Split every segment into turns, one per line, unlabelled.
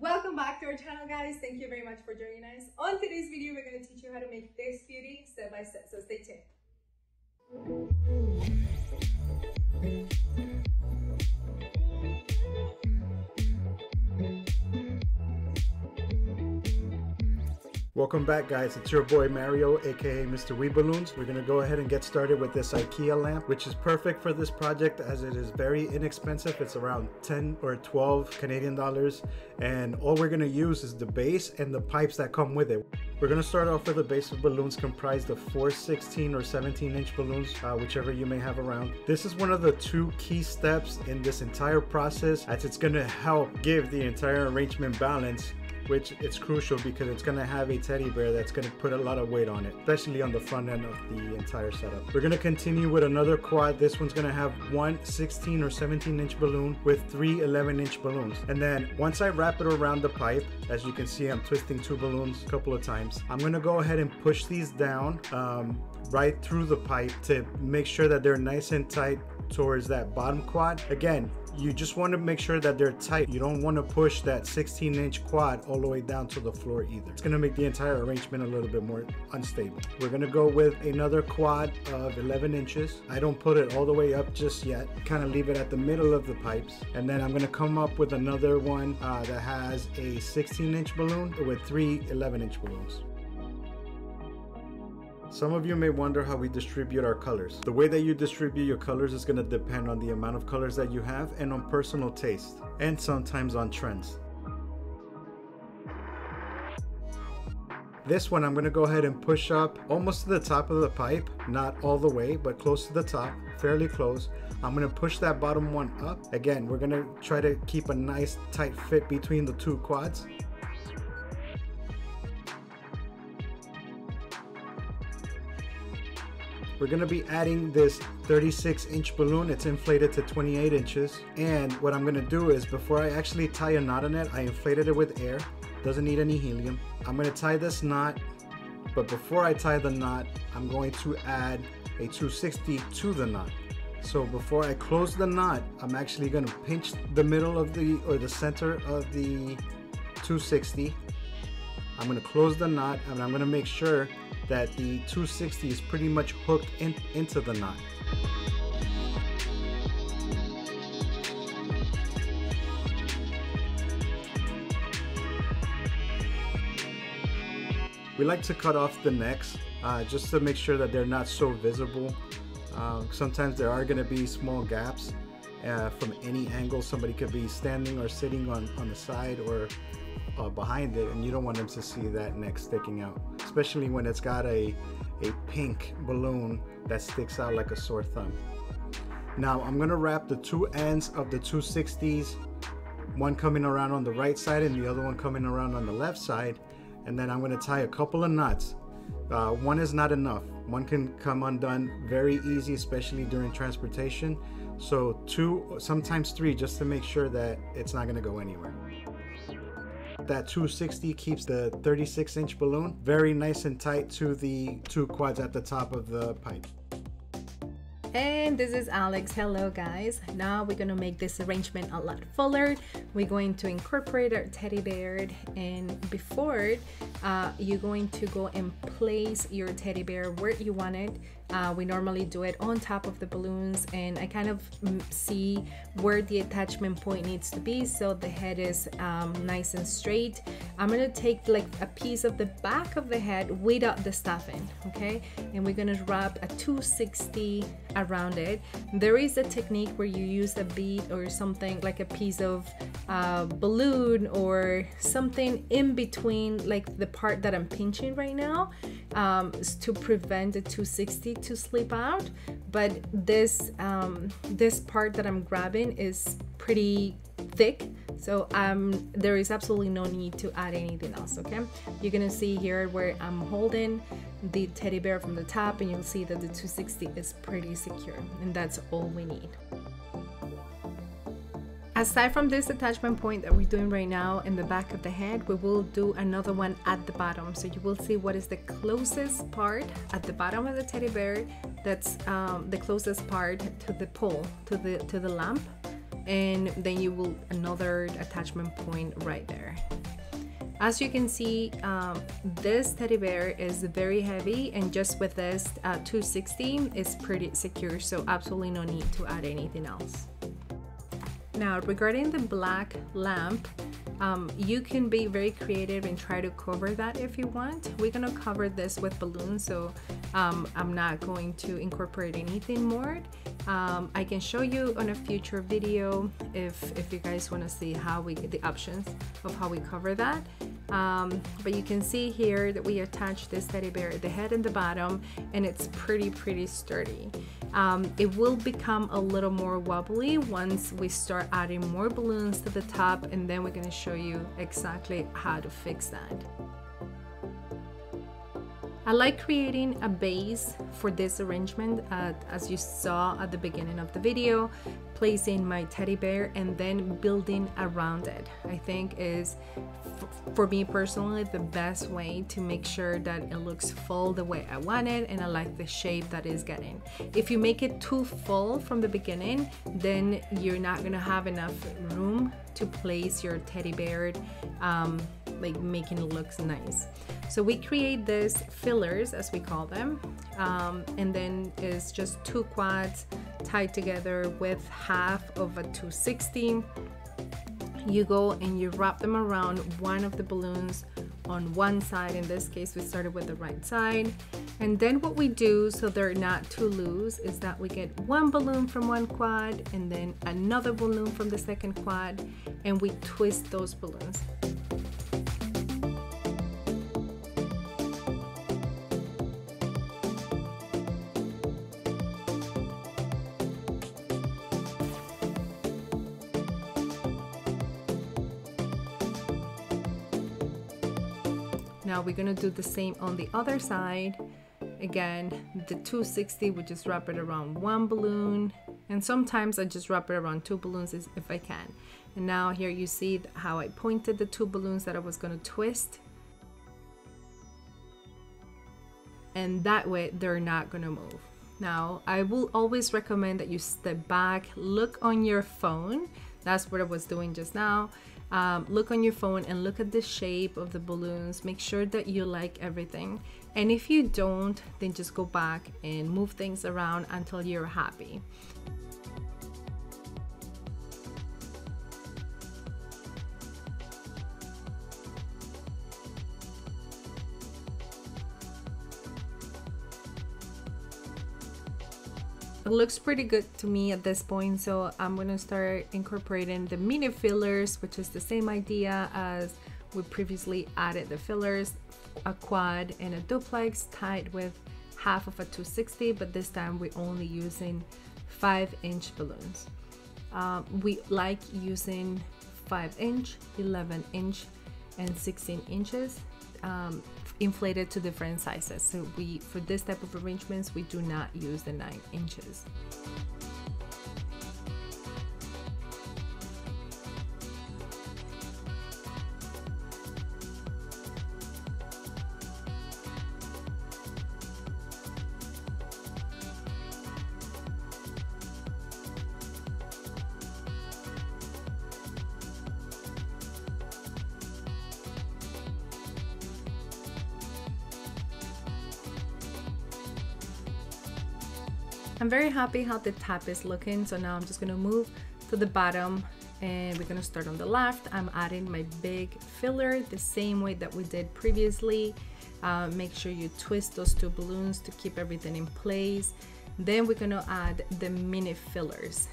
Welcome back to our channel guys. Thank you very much for joining us. On today's video, we're going to teach you how to make this beauty step by step. So stay tuned.
Welcome back guys, it's your boy Mario aka Mr. WeBalloonz. We're gonna go ahead and get started with this IKEA lamp which is perfect for this project as it is very inexpensive. It's around 10 or 12 Canadian dollars and all we're gonna use is the base and the pipes that come with it. We're gonna start off with a base of balloons comprised of four 16 or 17 inch balloons, uh, whichever you may have around. This is one of the two key steps in this entire process as it's gonna help give the entire arrangement balance which it's crucial because it's going to have a teddy bear that's going to put a lot of weight on it, especially on the front end of the entire setup. We're going to continue with another quad. This one's going to have one 16 or 17 inch balloon with three 11 inch balloons. And then once I wrap it around the pipe, as you can see, I'm twisting two balloons a couple of times. I'm going to go ahead and push these down um, right through the pipe to make sure that they're nice and tight towards that bottom quad. Again, you just want to make sure that they're tight. You don't want to push that 16 inch quad all the way down to the floor either. It's going to make the entire arrangement a little bit more unstable. We're going to go with another quad of 11 inches. I don't put it all the way up just yet. Kind of leave it at the middle of the pipes. And then I'm going to come up with another one uh, that has a 16 inch balloon with three 11 inch balloons. Some of you may wonder how we distribute our colors. The way that you distribute your colors is going to depend on the amount of colors that you have and on personal taste, and sometimes on trends. This one I'm going to go ahead and push up almost to the top of the pipe, not all the way, but close to the top, fairly close. I'm going to push that bottom one up. Again, we're going to try to keep a nice tight fit between the two quads. We're gonna be adding this 36 inch balloon. It's inflated to 28 inches. And what I'm gonna do is before I actually tie a knot in it, I inflated it with air. Doesn't need any helium. I'm gonna tie this knot, but before I tie the knot, I'm going to add a 260 to the knot. So before I close the knot, I'm actually gonna pinch the middle of the, or the center of the 260. I'm gonna close the knot and I'm gonna make sure that the 260 is pretty much hooked in, into the knot. We like to cut off the necks uh, just to make sure that they're not so visible. Uh, sometimes there are going to be small gaps uh, from any angle. Somebody could be standing or sitting on, on the side or uh, behind it and you don't want them to see that neck sticking out especially when it's got a a pink balloon that sticks out like a sore thumb. Now I'm gonna wrap the two ends of the 260s one coming around on the right side and the other one coming around on the left side and then I'm gonna tie a couple of knots. Uh, one is not enough. One can come undone very easy especially during transportation. So two sometimes three just to make sure that it's not to go anywhere that 260 keeps the 36 inch balloon very nice and tight to the two quads at the top of the pipe.
And this is Alex. Hello guys. Now we're going to make this arrangement a lot fuller. We're going to incorporate our teddy bear and before uh, you're going to go and place your teddy bear where you want it uh, we normally do it on top of the balloons and I kind of see where the attachment point needs to be so the head is um, nice and straight. I'm gonna take like a piece of the back of the head without the stuffing, okay? And we're gonna wrap a 260 around it. There is a technique where you use a bead or something like a piece of uh, balloon or something in between like the part that I'm pinching right now um, to prevent the 260 to slip out but this um, this part that I'm grabbing is pretty thick. So um, there is absolutely no need to add anything else okay? You're gonna see here where I'm holding the teddy bear from the top and you'll see that the 260 is pretty secure and that's all we need Aside from this attachment point that we're doing right now in the back of the head, we will do another one at the bottom. So you will see what is the closest part at the bottom of the teddy bear. That's um, the closest part to the pole, to the, to the lamp. and then you will another attachment point right there as you can see um, this teddy bear is very heavy and just with this uh, 260 is pretty secure so absolutely no need to add anything else now regarding the black lamp um, you can be very creative and try to cover that if you want. We're gonna cover this with balloons so um, I'm not going to incorporate anything more. Um, I can show you on a future video if if you guys want to see how we get the options of how we cover that um, but you can see here that we attach this teddy bear at the head and the bottom and it's pretty pretty sturdy. Um, it will become a little more wobbly once we start adding more balloons to the top and then we're going to show you exactly how to fix that. I like creating a base for this arrangement uh, as you saw at the beginning of the video placing my teddy bear and then building around it. I think is for me personally the best way to make sure that it looks full the way I want it and I like the shape that is getting. If you make it too full from the beginning then you're not gonna have enough room to place your teddy bear um, like making it look nice. So we create these fillers as we call them um, and then it's just two quads tied together with half of a 260 you go and you wrap them around one of the balloons on one side. In this case we started with the right side. And then what we do so they're not too loose is that we get one balloon from one quad and then another balloon from the second quad and we twist those balloons Now we're gonna do the same on the other side. Again, the 260, we just wrap it around one balloon. And sometimes I just wrap it around two balloons if I can. And now here you see how I pointed the two balloons that I was gonna twist. And that way they're not gonna move. Now, I will always recommend that you step back, look on your phone. That's what I was doing just now um, look on your phone and look at the shape of the balloons. Make sure that you like everything. And if you don't then just go back and move things around until you're happy It looks pretty good to me at this point, so I'm gonna start incorporating the mini fillers, which is the same idea as we previously added the fillers, a quad and a duplex tied with half of a 260, but this time we're only using five inch balloons. Um, we like using 5 inch, 11 inch, and 16 inches um, inflated to different sizes. So we, for this type of arrangements, we do not use the nine inches. I'm very happy how the top is looking. So now I'm just gonna move to the bottom and we're gonna start on the left. I'm adding my big filler the same way that we did previously. Uh, make sure you twist those two balloons to keep everything in place. Then we're gonna add the mini fillers.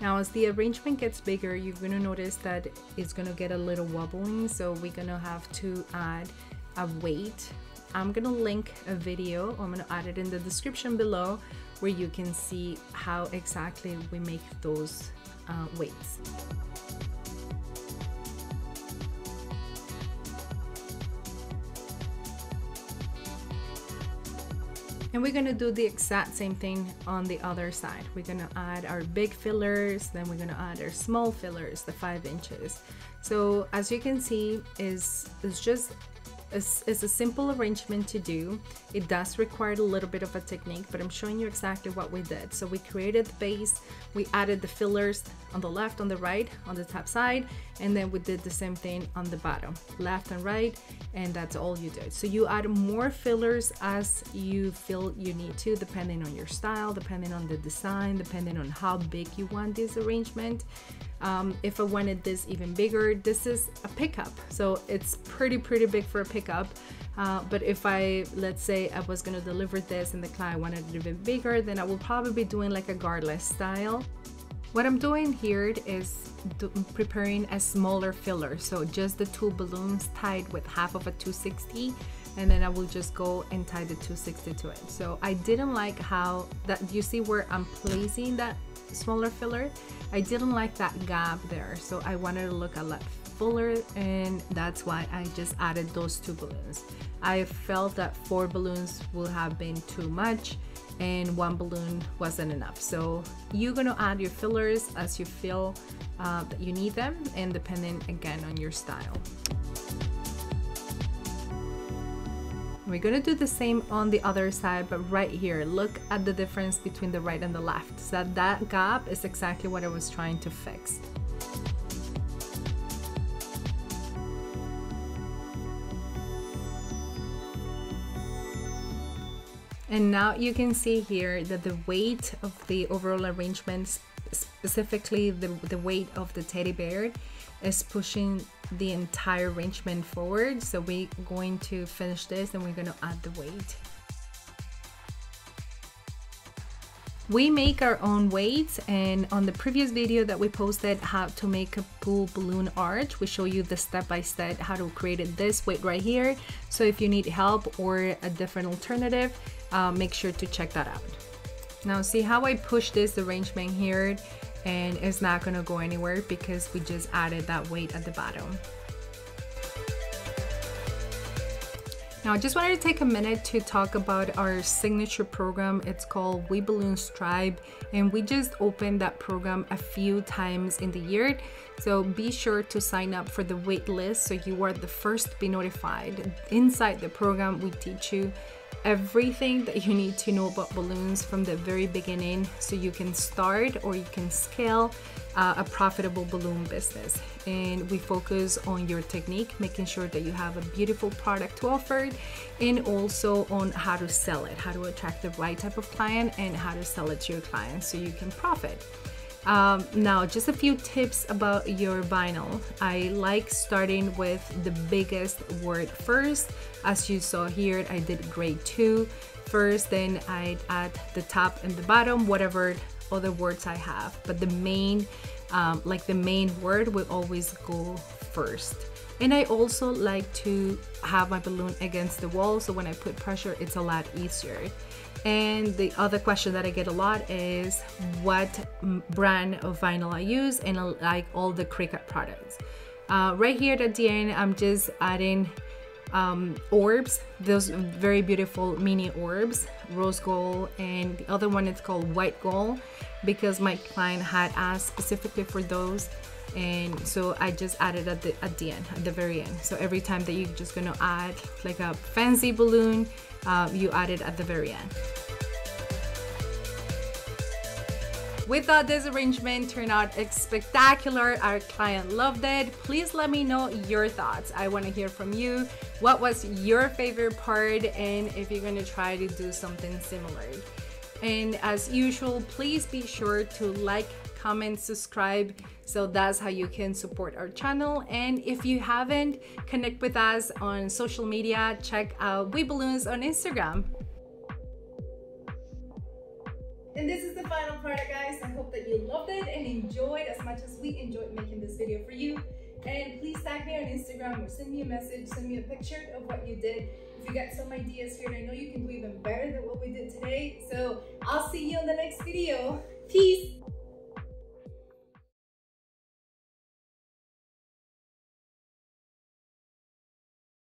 Now as the arrangement gets bigger, you're gonna notice that it's gonna get a little wobbling. So we're gonna have to add a weight. I'm gonna link a video, I'm gonna add it in the description below where you can see how exactly we make those uh, weights. And we're gonna do the exact same thing on the other side. We're gonna add our big fillers, then we're gonna add our small fillers, the five inches. So as you can see, is it's just it's, a simple arrangement to do. It does require a little bit of a technique, but I'm showing you exactly what we did. So we created the base, we added the fillers on the left, on the right, on the top side, and then we did the same thing on the bottom, left and right, and that's all you did. So you add more fillers as you feel you need to, depending on your style, depending on the design, depending on how big you want this arrangement. Um, if I wanted this even bigger, this is a pickup. So it's pretty, pretty big for a pickup. Uh, but if I, let's say I was gonna deliver this and the client wanted it even bigger, then I will probably be doing like a guardless style. What I'm doing here is preparing a smaller filler. So just the two balloons tied with half of a 260 and then I will just go and tie the 260 to it. So I didn't like how that, you see where I'm placing that smaller filler? I didn't like that gap there so I wanted to look a lot fuller and that's why I just added those two balloons. I felt that four balloons would have been too much and one balloon wasn't enough. So you're gonna add your fillers as you feel uh, that you need them and depending again on your style We're gonna do the same on the other side, but right here, look at the difference between the right and the left. So that, that gap is exactly what I was trying to fix. And now you can see here that the weight of the overall arrangement, specifically the, the weight of the teddy bear, is pushing the entire arrangement forward. So we're going to finish this and we're going to add the weight. We make our own weights and on the previous video that we posted how to make a pool balloon arch, we show you the step-by-step -step how to create this weight right here. So if you need help or a different alternative, uh, make sure to check that out. Now see how I push this arrangement here and it's not gonna go anywhere because we just added that weight at the bottom. Now I just wanted to take a minute to talk about our signature program. It's called WeBalloonz Tribe and we just opened that program a few times in the year. So be sure to sign up for the wait list so you are the first to be notified. Inside the program we teach you everything that you need to know about balloons from the very beginning so you can start or you can scale uh, a profitable balloon business. And we focus on your technique, making sure that you have a beautiful product to offer, and also on how to sell it, how to attract the right type of client, and how to sell it to your clients so you can profit. Um, now, just a few tips about your vinyl. I like starting with the biggest word first. As you saw here, I did grade two first, then I add the top and the bottom, whatever other words I have. But the main, um, like the main word will always go first. And I also like to have my balloon against the wall so when I put pressure, it's a lot easier. And the other question that I get a lot is what brand of vinyl I use and I like all the Cricut products. Uh, right here at the end, I'm just adding um, orbs, those very beautiful mini orbs, rose gold, and the other one is called white gold because my client had asked specifically for those and so I just added at the at the end at the very end so every time that you're just gonna add like a fancy balloon uh, you add it at the very end We thought this arrangement turned out spectacular. Our client loved it. Please let me know your thoughts. I want to hear from you. What was your favorite part and if you're going to try to do something similar. And as usual, please be sure to like, comment, subscribe. So that's how you can support our channel. And if you haven't, connect with us on social media. Check out WeBalloonz on Instagram. And this is the final product, guys. I hope that you loved it and enjoyed as much as we enjoyed making this video for you. And please tag me on Instagram or send me a message, send me a picture of what you did. If you got some ideas here, I know you can do even better than what we did today. So I'll see you in the next video. Peace.